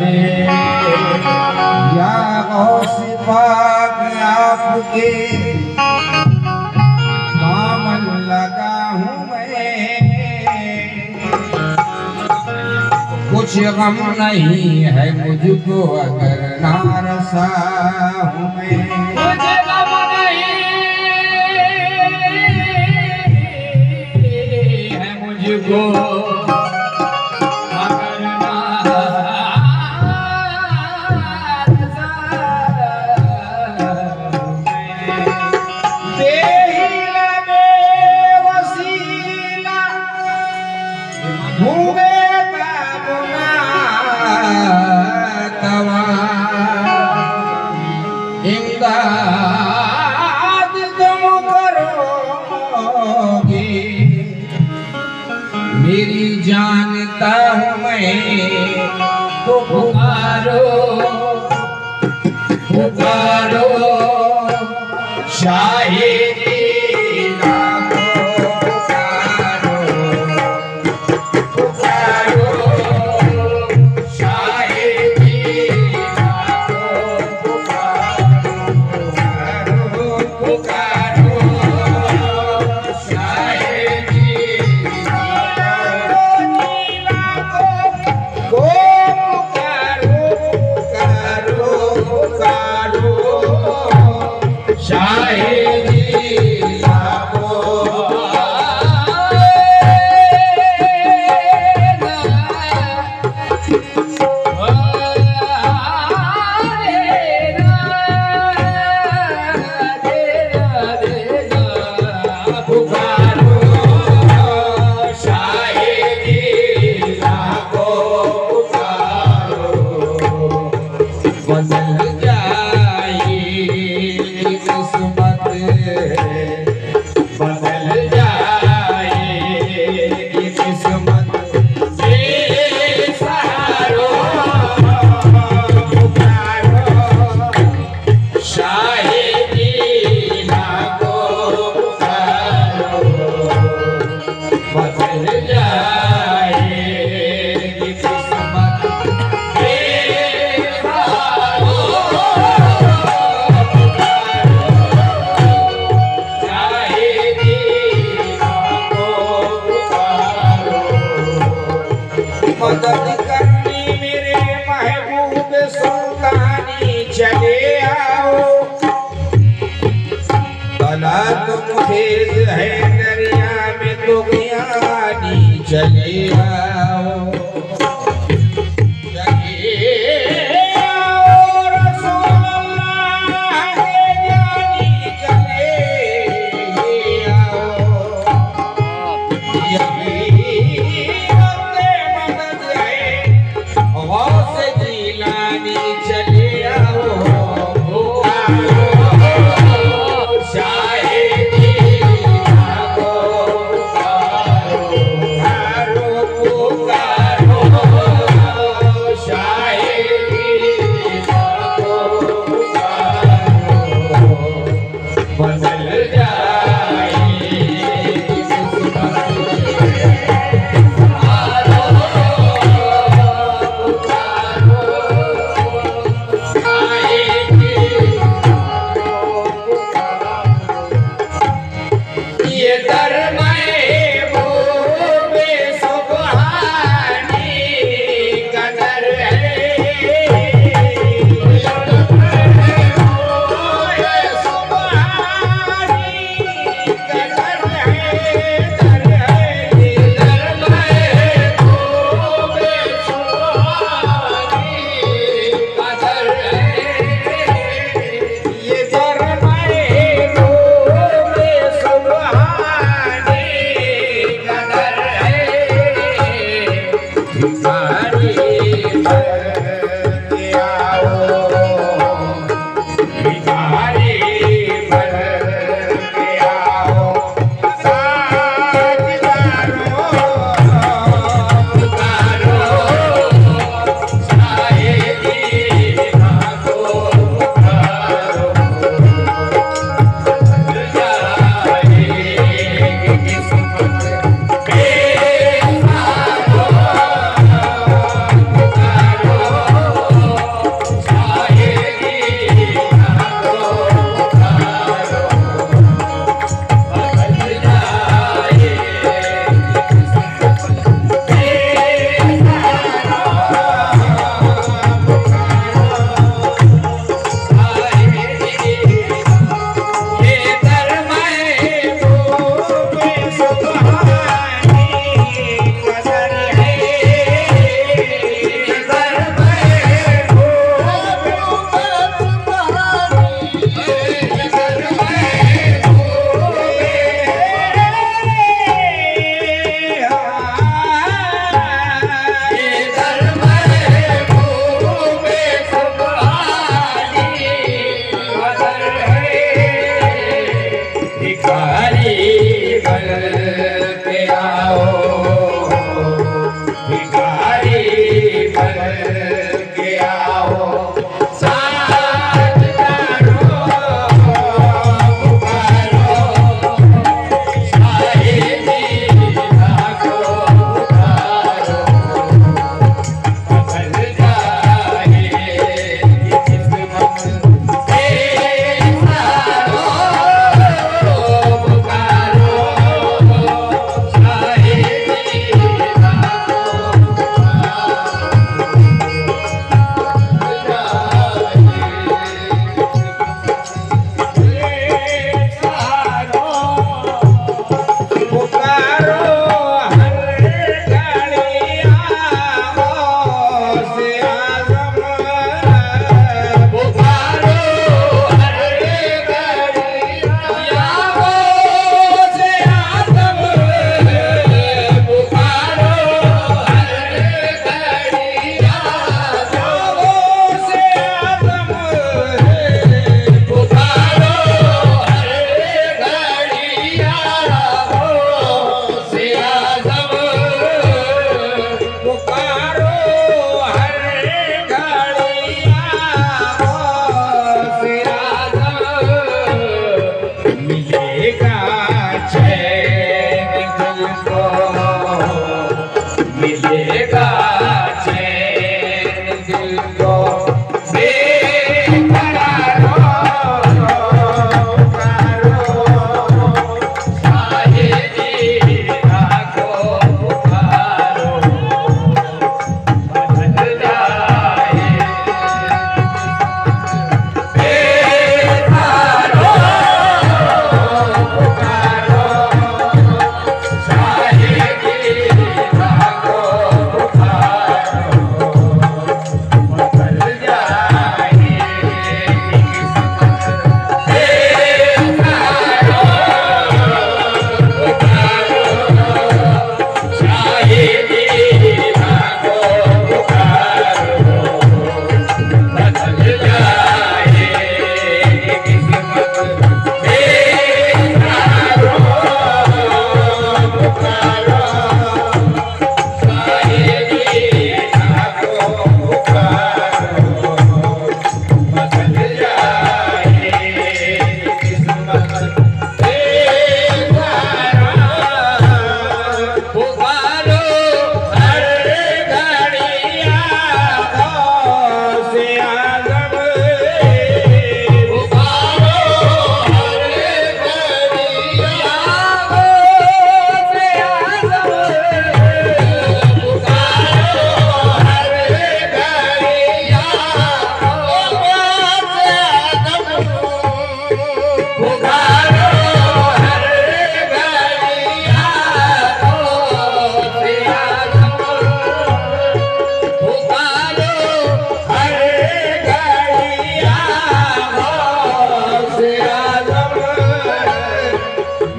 दे या पाक आपके दामन लगा हूँ मैं कुछ गम नहीं है मुझको अगर नारसा हूँ मैं. Bukaro Bukaro One. Bye. आओ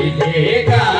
मिलेगा